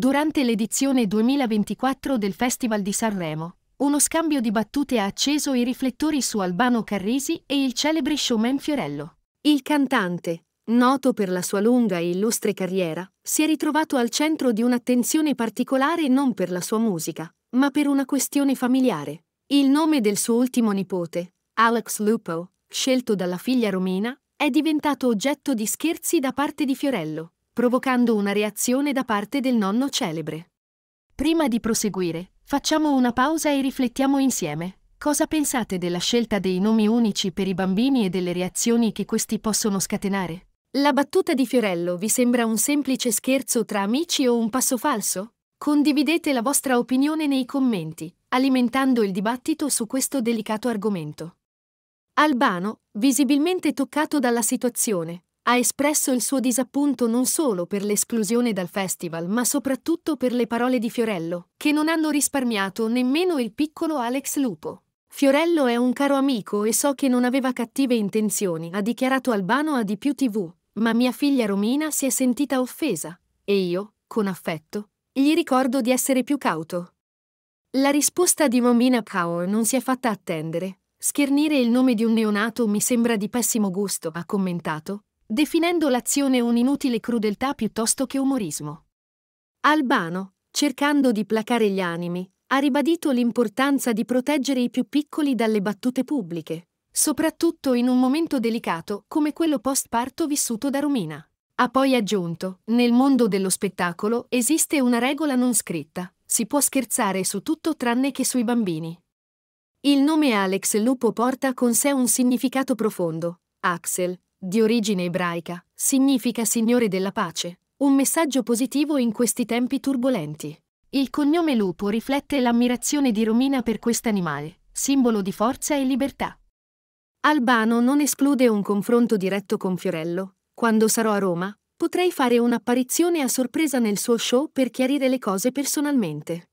Durante l'edizione 2024 del Festival di Sanremo, uno scambio di battute ha acceso i riflettori su Albano Carrisi e il celebre showman Fiorello. Il cantante, noto per la sua lunga e illustre carriera, si è ritrovato al centro di un'attenzione particolare non per la sua musica, ma per una questione familiare. Il nome del suo ultimo nipote, Alex Lupo, scelto dalla figlia Romina, è diventato oggetto di scherzi da parte di Fiorello, provocando una reazione da parte del nonno celebre. Prima di proseguire, facciamo una pausa e riflettiamo insieme. Cosa pensate della scelta dei nomi unici per i bambini e delle reazioni che questi possono scatenare? La battuta di Fiorello vi sembra un semplice scherzo tra amici o un passo falso? Condividete la vostra opinione nei commenti, alimentando il dibattito su questo delicato argomento. Albano, visibilmente toccato dalla situazione, ha espresso il suo disappunto non solo per l'esclusione dal festival, ma soprattutto per le parole di Fiorello, che non hanno risparmiato nemmeno il piccolo Alex Lupo. Fiorello è un caro amico e so che non aveva cattive intenzioni, ha dichiarato Albano a Di più TV, ma mia figlia Romina si è sentita offesa, e io, con affetto, gli ricordo di essere più cauto. La risposta di Momina Power non si è fatta attendere. Schernire il nome di un neonato mi sembra di pessimo gusto, ha commentato, definendo l'azione un'inutile crudeltà piuttosto che umorismo. Albano, cercando di placare gli animi, ha ribadito l'importanza di proteggere i più piccoli dalle battute pubbliche, soprattutto in un momento delicato come quello post-parto vissuto da Romina. Ha poi aggiunto, nel mondo dello spettacolo esiste una regola non scritta, si può scherzare su tutto tranne che sui bambini. Il nome Alex Lupo porta con sé un significato profondo. Axel, di origine ebraica, significa Signore della pace, un messaggio positivo in questi tempi turbolenti. Il cognome Lupo riflette l'ammirazione di Romina per quest'animale, simbolo di forza e libertà. Albano non esclude un confronto diretto con Fiorello. Quando sarò a Roma, Potrei fare un'apparizione a sorpresa nel suo show per chiarire le cose personalmente.